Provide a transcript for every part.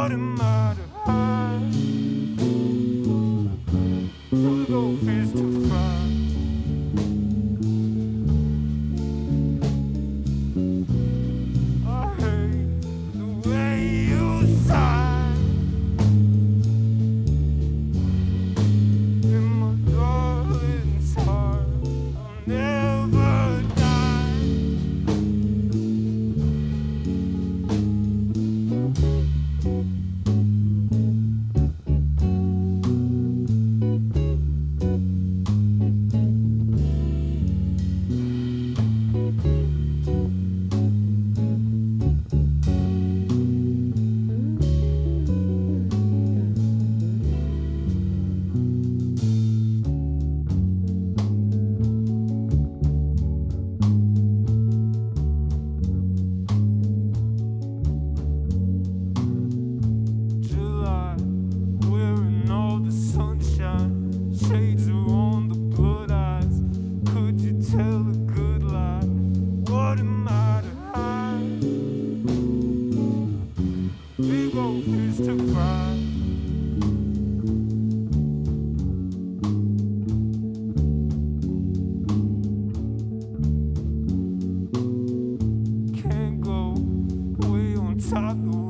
what am I? Top the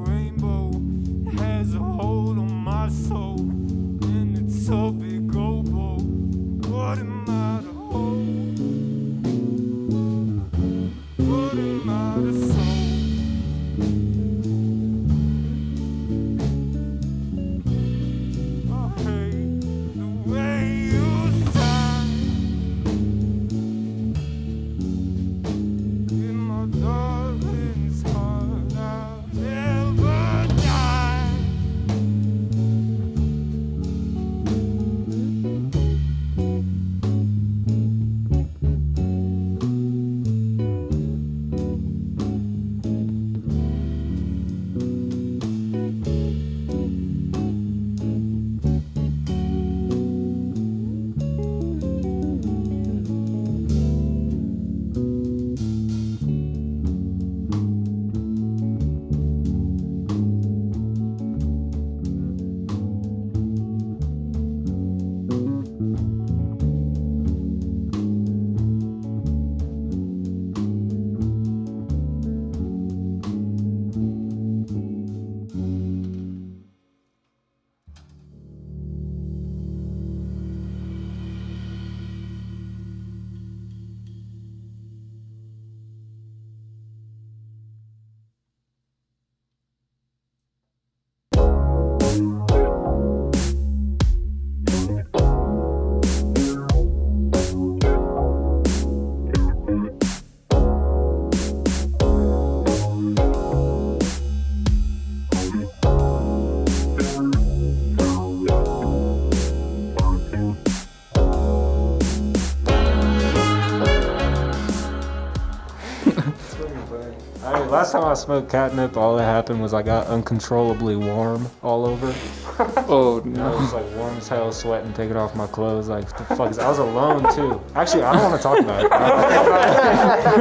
I, last time I smoked catnip, all that happened was I got uncontrollably warm all over. Oh I no. was like warm as hell, sweating, taking off my clothes. Like, the fuck is I was alone too. Actually, I don't want to talk about it. Let me stop.